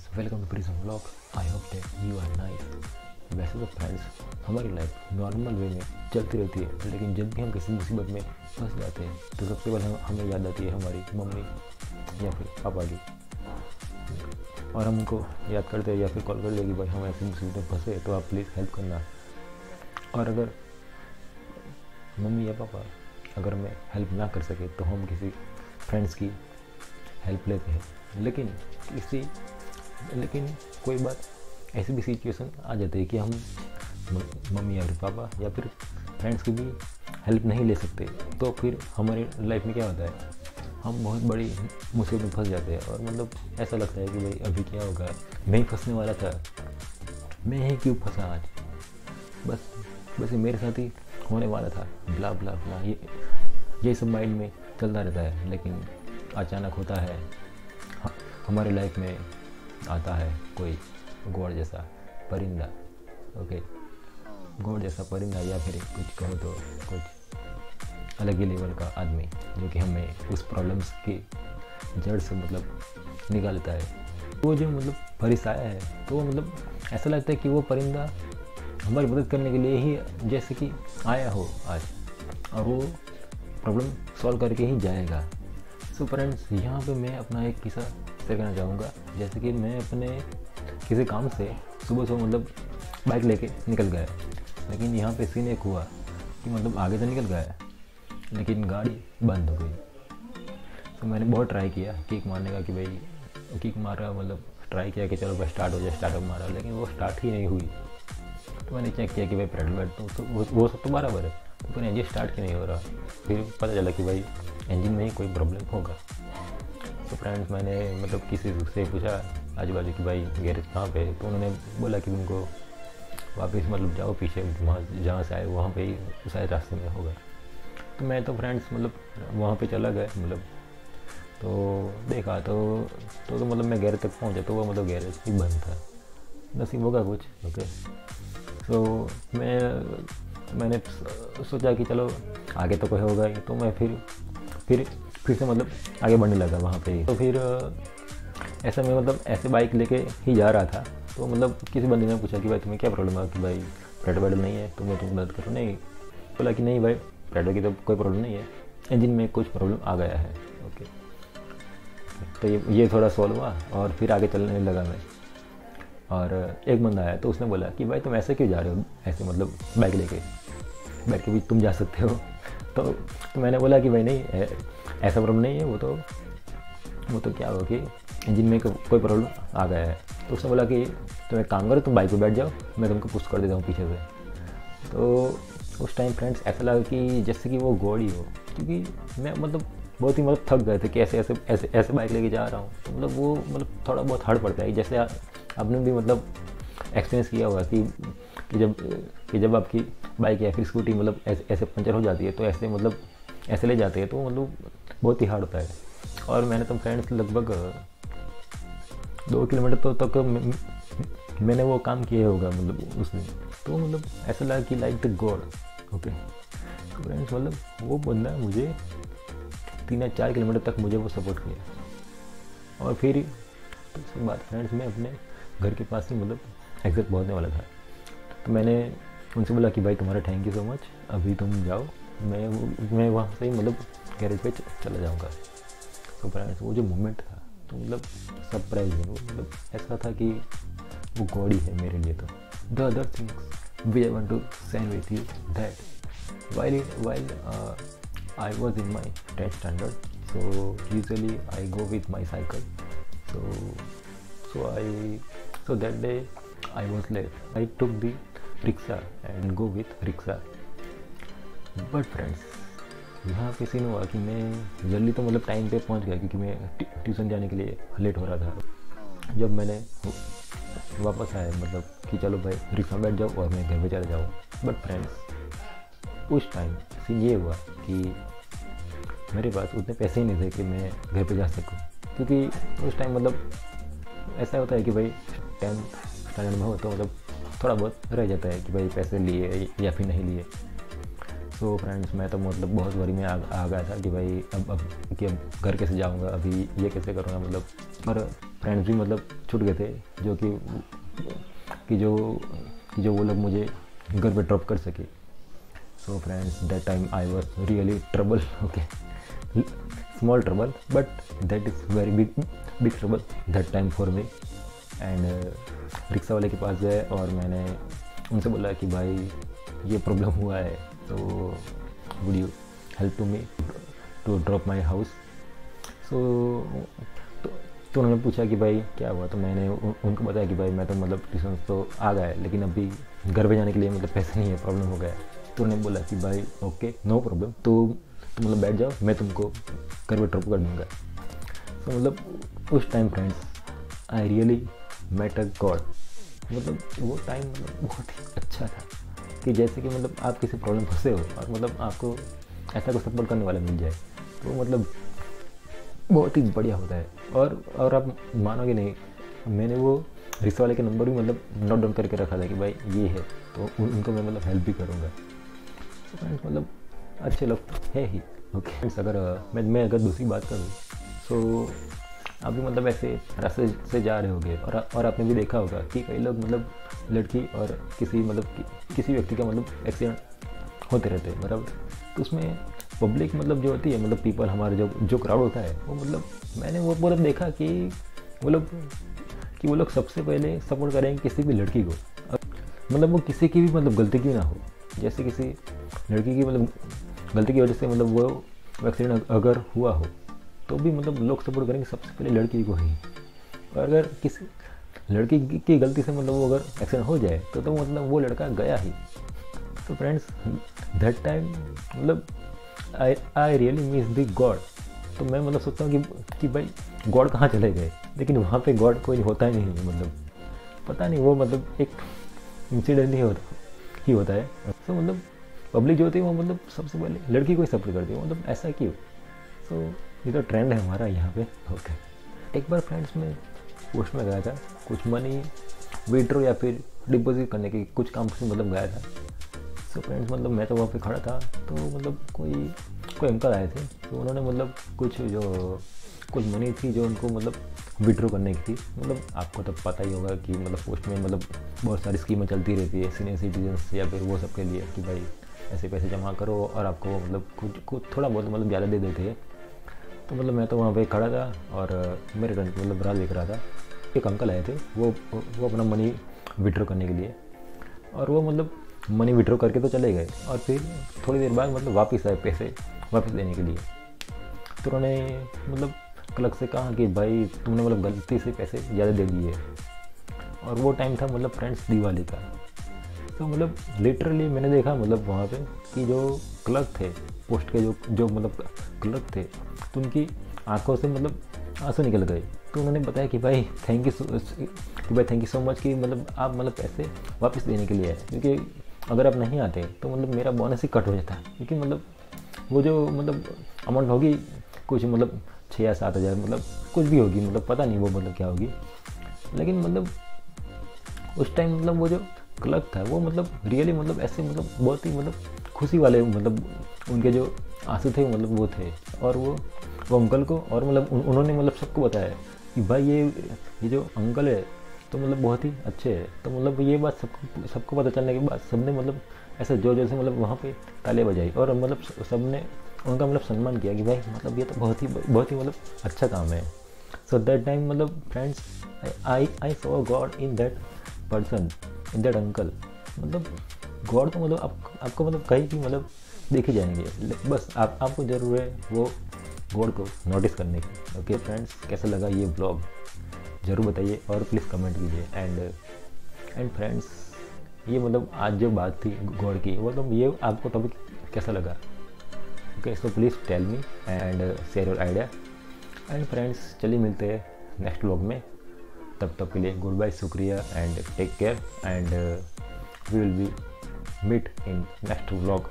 Friends welcome to Prism vlog I hope that you are nice वैसे तो friends हमारी life normal way में चलती रहती है, लेकिन जब भी हम किसी मुसीबत में फंस जाते हैं तो सबसे पहले हम याद आती है हमारी मम्मी या फिर पापा की। और हम उनको याद करते हैं या फिर कॉल कर कि भाई हम ऐसी मुसीबत में फंसे तो आप प्लीज़ हेल्प करना। और अगर मम्मी या पापा, अगर हमें हेल्प ना कर सके तो हम किसी फ्रेंड्स की हेल्प लेते हैं। लेकिन किसी लेकिन कोई बात, ऐसी भी सिचुएशन आ जाती है कि हम मम्मी या फिर पापा या फिर फ्रेंड्स की भी हेल्प नहीं ले सकते। तो फिर हमारी लाइफ में क्या होता है? हम बहुत बड़ी मुसीबत में फंस जाते हैं और मतलब ऐसा लगता है कि भाई अभी क्या होगा? मैं ही फंसने वाला था। मैं ही क्यों फंसा आज? बस बस ये मेरे साथ ही होने वाला था। ब्ला ब्ला ब्ला ये ये सब माइंड में चलता रहता है। लेकिन अचानक होता है। हमारे लाइफ में आता है कोई गौड़ जैसा परिंदा, ओके? गौड़ जैसा परिंदा या फिर कुछ कहो तो कुछ अलग ही लेवल का आदमी जो कि हमें उस प्रॉब्लम्स की जड़ से मतलब निकालता है। वो जो मतलब फरिश आया है तो मतलब ऐसा लगता है कि वो परिंदा हमारी मदद करने के लिए ही जैसे कि आया हो आज, और वो प्रॉब्लम सॉल्व करके ही जाएगा। सो फ्रेंड्स यहाँ पे मैं अपना एक किस्सा शेयर करना चाहूँगा। जैसे कि मैं अपने किसी काम से सुबह सुबह मतलब बाइक लेके निकल गया। लेकिन यहाँ पे सीन एक हुआ कि मतलब आगे तो निकल गया लेकिन गाड़ी बंद हो गई। तो मैंने बहुत ट्राई किया किक मारने का कि भाई किक मारा मतलब ट्राई किया कि चलो भाई स्टार्ट हो जाए स्टार्टअप मारा लेकिन वो स्टार्ट ही नहीं हुई। तो मैंने चेक किया कि भाई पेट्रोल तो, तो वो, वो सब तो बराबर है। फिर इंजन स्टार्ट क्यों नहीं हो रहा। फिर पता चला कि भाई इंजन में ही कोई प्रॉब्लम होगा। तो फ्रेंड्स मैंने मतलब किसी से पूछा आजू बाजू की भाई गैरेज कहाँ पे तो उन्होंने बोला कि उनको वापस मतलब जाओ पीछे वहाँ जहाँ से आए वहाँ पे ही शायद रास्ते में होगा। तो मैं तो फ्रेंड्स मतलब वहाँ पे चला गया मतलब। तो देखा तो तो, तो मतलब मैं गैरेज तक पहुँचा तो वो मतलब गैरेज ही बंद था। नसीब होगा कुछ ओके तो मैं मैंने सोचा कि चलो, आगे तो कोई होगा ही तो मैं फिर फिर फिर से मतलब आगे बढ़ने लगा वहाँ पे। तो फिर ऐसा मैं मतलब ऐसे बाइक लेके ही जा रहा था। तो मतलब किसी बंदे ने पूछा कि भाई, तुम्हें क्या प्रॉब्लम है? कि भाई पेट्रोल वेट्रोल नहीं है तो मैं तुम्हें मदद करूँ। नहीं। बोला कि नहीं भाई पेट्रोल की तो कोई प्रॉब्लम नहीं है। इंजन में कुछ प्रॉब्लम आ गया है। ओके तो ये ये थोड़ा सॉल्व हुआ और फिर आगे चलने लगा मैं। और एक बंदा आया तो उसने बोला कि भाई, तुम ऐसे क्यों जा रहे हो? ऐसे मतलब बाइक लेके। बैठ के भी तुम जा सकते हो। तो, तो मैंने बोला कि भाई नहीं ऐसा प्रॉब्लम नहीं है वो तो वो तो क्या हो कि इंजन में कोई प्रॉब्लम आ गया है। तो उसने बोला कि तुम एक काम करो तुम बाइक पर बैठ जाओ मैं तुमको पुश कर देता हूँ पीछे से। तो उस टाइम फ्रेंड्स ऐसा लगा कि जैसे कि वो गोड़ी हो क्योंकि मैं मतलब बहुत ही मतलब थक गए थे कि ऐसे ऐसे ऐसे ऐसे बाइक लेके जा रहा हूँ। तो मतलब वो मतलब थोड़ा बहुत हार्ड पड़ता है जैसे आपने भी मतलब एक्सपीरियंस किया होगा कि कि जब कि जब आपकी बाइक या फिर स्कूटी मतलब ऐसे ऐसे पंचर हो जाती है तो ऐसे मतलब ऐसे ले जाते हैं तो मतलब बहुत ही हार्ड होता है। और मैंने तो फ्रेंड्स लगभग दो किलोमीटर तो तक तो मैंने वो काम किया होगा मतलब उस दिन तो मतलब ऐसा लगा कि like the god okay friends मतलब वो बंदा मुझे तीन या चार किलोमीटर तक मुझे वो सपोर्ट किया। और फिर तो उसके बाद फ्रेंड्स मैं अपने घर के पास ही मतलब एग्जैक्ट पहुँचने वाला था। तो मैंने उनसे बोला कि भाई तुम्हारा थैंक यू सो मच अभी तुम जाओ। मैं मैं वहाँ से ही मतलब गैरेज पे चला जाऊँगा। तो फ्रेंड्स वो जो मोमेंट था तो मतलब सरप्राइज़ है वो मतलब ऐसा था कि वो गॉड ही मेरे लिए तो। The other things we I want to send with you that while while I was in my tenth standard so usually I go with my cycle. So so I, so that day I was late. I took the rickshaw and go with rickshaw but friends, यहाँ पे scene हुआ कि मैं जल्दी तो मतलब time पे पहुँच गया क्योंकि मैं ट्यूशन जाने के लिए लेट हो रहा था। जब मैंने वापस आया मतलब कि चलो भाई रिक्शा बैठ जाओ और मैं घर पे चला जाऊँ। बट फ्रेंड्स उस टाइम सीन ये हुआ कि मेरे पास उतने पैसे ही नहीं थे कि मैं घर पे जा सकूँ। क्योंकि उस टाइम मतलब ऐसा होता है कि भाई टेंथ स्टैंडर्ड में हो तो मतलब थोड़ा बहुत रह जाता है कि भाई पैसे लिए या फिर नहीं लिए। तो फ्रेंड्स मैं तो मतलब बहुत वरी में आ, आ गया था कि भाई अब अब कि अब घर कैसे जाऊँगा अभी ये कैसे करूँगा मतलब। और फ्रेंड्स भी मतलब छूट गए थे जो कि कि जो कि जो वो लोग मुझे घर पे ड्रॉप कर सके। So friends that time I was really trouble okay small trouble but that is very big big trouble that time for me and rickshaw वाले के पास गए और मैंने उनसे बोला कि भाई, ये प्रॉब्लम हुआ है तो would you help to me to drop my house so तो उन्होंने पूछा कि भाई, क्या हुआ? तो मैंने उनको बताया कि भाई, मैं तो मतलब ट्यूशन तो आ गया है, लेकिन अभी घर पे जाने के लिए मतलब पैसे नहीं है प्रॉब्लम हो गया तो उन्होंने बोला कि भाई ओके नो प्रॉब्लम तो तुम मतलब बैठ जाओ, मैं तुमको घर पर ड्रॉप कर दूँगा। तो मतलब उस time friends I really met a god मतलब वो टाइम मतलब बहुत ही अच्छा था। कि जैसे कि मतलब आप किसी प्रॉब्लम फंसे हो और मतलब आपको ऐसा कुछ सपोर्ट करने वाला मिल जाए तो मतलब बहुत ही बढ़िया होता है। और और आप मानोगे नहीं मैंने वो रिक्शा वाले के नंबर भी मतलब नोट डाउन करके रखा था कि भाई ये है तो उन, उनको मैं मतलब हेल्प भी करूँगा। तो फ्रेंड्स मतलब अच्छे लोग है ही। ओके फ्रेंड्स अगर मैं मैं अगर दूसरी बात करूँ तो आप भी मतलब ऐसे रास्ते से जा रहे होगे और और आपने भी देखा होगा कि कई लोग मतलब लड़की और किसी मतलब कि, किसी व्यक्ति का मतलब एक्सीडेंट होते रहते हैं। मतलब तो उसमें पब्लिक मतलब जो होती है मतलब पीपल हमारे जो जो क्राउड होता है वो मतलब मैंने वो मतलब देखा कि वो लोग कि वो लोग सबसे पहले सपोर्ट करेंगे किसी भी लड़की को। मतलब वो किसी की भी मतलब गलती क्यों ना हो? जैसे किसी लड़की की मतलब गलती की वजह से मतलब वो एक्सीडेंट अगर हुआ हो तो भी मतलब लोग सपोर्ट करेंगे, सबसे पहले लड़की को ही। और अगर किसी लड़की की गलती से मतलब वो अगर एक्सीडेंट हो जाए तो तो मतलब वो लड़का गया ही। तो फ्रेंड्स दैट टाइम मतलब I I really miss the god तो मैं मतलब सोचता हूँ कि कि भाई गॉड कहाँ चले गए? लेकिन वहाँ पे गॉड कोई होता ही नहीं मतलब पता नहीं, वो मतलब एक इंसिडेंट ही होता ही होता है। तो मतलब पब्लिक जो होती है, वो मतलब सबसे पहले लड़की को ही सपोर्ट करती है। मतलब ऐसा क्यों? सो ये तो ट्रेंड है हमारा यहाँ पे। ओके एक बार फ्रेंड्स में पोस्ट में गया था कुछ मनी विड्रो या फिर डिपॉजिट करने के कुछ काम से मतलब गया था। सो so फ्रेंड्स मतलब मैं तो वहाँ पे खड़ा था तो मतलब कोई कोई अंकल आए थे तो उन्होंने मतलब कुछ जो कुछ मनी थी जो उनको मतलब विड्रॉ करने की थी। मतलब आपको तो पता ही होगा कि मतलब पोस्ट में मतलब बहुत सारी स्कीमें चलती रहती है सीनियर सिटीजन्स या फिर वो सब के लिए कि भाई ऐसे पैसे जमा करो और आपको मतलब कुछ कुछ थोड़ा बहुत मतलब ज़्यादा दे देते हैं। तो मतलब मैं तो वहाँ पे खड़ा था और मेरे टर्न मतलब राह देख रहा था एक अंकल आए थे, वो वो अपना मनी विड्रॉ करने के लिए। और वो मतलब मनी विड्रॉ करके तो चले गए और फिर थोड़ी देर बाद मतलब वापस आए पैसे, वापस लेने के लिए। तो उन्होंने मतलब क्लर्क से कहा कि भाई तुमने मतलब गलती से पैसे ज़्यादा दे दिए। और वो टाइम था मतलब फ्रेंड्स दिवाली का। तो मतलब लिटरली मैंने देखा मतलब वहाँ पे कि जो क्लर्क थे पोस्ट के जो जो मतलब क्लर्क थे तो उनकी आँखों से मतलब आँसू निकल गए। तो उन्होंने बताया कि भाई थैंक यू कि भाई थैंक यू सो मच कि मतलब आप मतलब पैसे वापस देने के लिए आए। क्योंकि अगर आप नहीं आते तो मतलब मेरा बोनस ही कट हो जाता। क्योंकि मतलब वो जो मतलब अमाउंट होगी, कुछ मतलब छः या सात हज़ार मतलब कुछ भी होगी मतलब पता नहीं वो मतलब क्या होगी। लेकिन मतलब उस टाइम मतलब वो जो क्लर्क था, वो मतलब रियली मतलब ऐसे मतलब बहुत ही मतलब खुशी वाले मतलब उनके जो आँसू थे मतलब वो थे। और वो वो अंकल को और मतलब उन्होंने मतलब सबको बताया कि भाई ये ये जो अंकल है तो मतलब बहुत ही अच्छे है। तो मतलब ये बात सबको सबको पता चलने के बाद सबने मतलब ऐसा ज़ोर ज़ोर से मतलब वहाँ पे ताले बजाई। और मतलब सबने उनका मतलब सम्मान किया कि भाई मतलब ये तो बहुत ही बहुत ही मतलब अच्छा काम है। सो दैट टाइम मतलब friends I I saw god in that person in that uncle मतलब गॉड तो मतलब आप, आपको मतलब कहीं भी मतलब देखे जाएँगे। बस आप, आपको ज़रूर है वो गॉड को नोटिस करने की। ओके फ्रेंड्स कैसा लगा ये ब्लॉग ज़रूर बताइए और प्लीज़ कमेंट कीजिए। एंड एंड फ्रेंड्स ये मतलब आज जो बात थी गॉड की, वो तो ये आपको टॉपिक कैसा लगा? Okay so please tell me and share your idea and friends चलिए मिलते हैं नेक्स्ट व्लॉग में। तब तक के लिए गुड बाय शुक्रिया and take care and we will be meet in next vlog